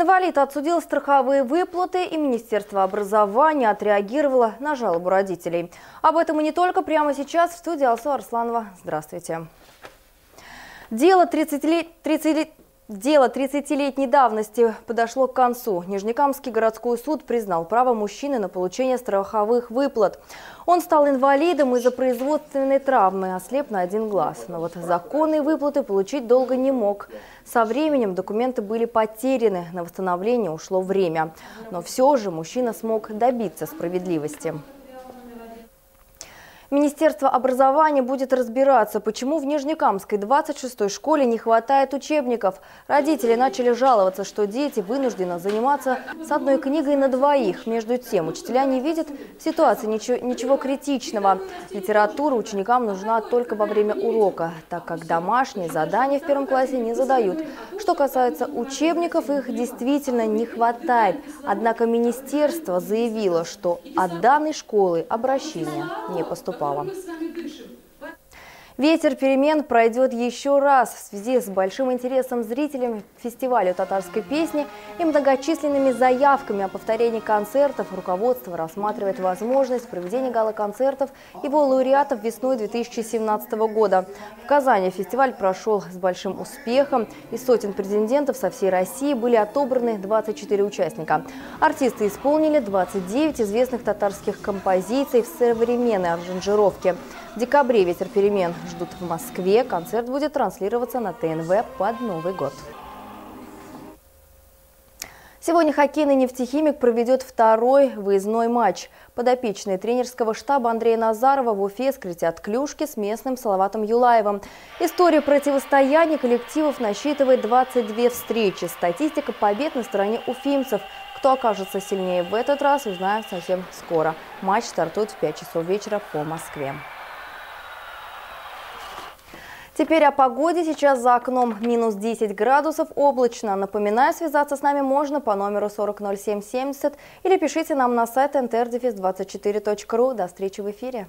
Инвалид отсудил страховые выплаты, и Министерство образования отреагировало на жалобу родителей. Об этом и не только прямо сейчас в студии Алсу Арсланова. Здравствуйте. Дело 30 лет, 30 лет, Дело 30-летней давности подошло к концу. Нижнекамский городской суд признал право мужчины на получение страховых выплат. Он стал инвалидом из-за производственной травмы, ослеп на один глаз. Но вот законные выплаты получить долго не мог. Со временем документы были потеряны, на восстановление ушло время. Но все же мужчина смог добиться справедливости. Министерство образования будет разбираться, почему в Нижнекамской 26-й школе не хватает учебников. Родители начали жаловаться, что дети вынуждены заниматься с одной книгой на двоих. Между тем, учителя не видят в ситуации ничего, ничего критичного. Литература ученикам нужна только во время урока, так как домашние задания в первом классе не задают. Что касается учебников, их действительно не хватает. Однако министерство заявило, что от данной школы обращения не поступает упала. Ветер перемен пройдет еще раз в связи с большим интересом зрителей фестиваля татарской песни и многочисленными заявками о повторении концертов. Руководство рассматривает возможность проведения гала-концертов его лауреатов весной 2017 года. В Казани фестиваль прошел с большим успехом. Из сотен претендентов со всей России были отобраны 24 участника. Артисты исполнили 29 известных татарских композиций в современной аранжировке. В декабре «Ветер перемен» ждут в Москве. Концерт будет транслироваться на ТНВ под Новый год. Сегодня хоккейный нефтехимик проведет второй выездной матч. Подопечные тренерского штаба Андрея Назарова в Уфе скрытят клюшки с местным Салаватом Юлаевым. История противостояния коллективов насчитывает 22 встречи. Статистика побед на стороне уфимцев. Кто окажется сильнее в этот раз, узнаем совсем скоро. Матч стартует в 5 часов вечера по Москве. Теперь о погоде. Сейчас за окном минус 10 градусов, облачно. Напоминаю, связаться с нами можно по номеру 400770 или пишите нам на сайт ntrdefis24.ru. До встречи в эфире.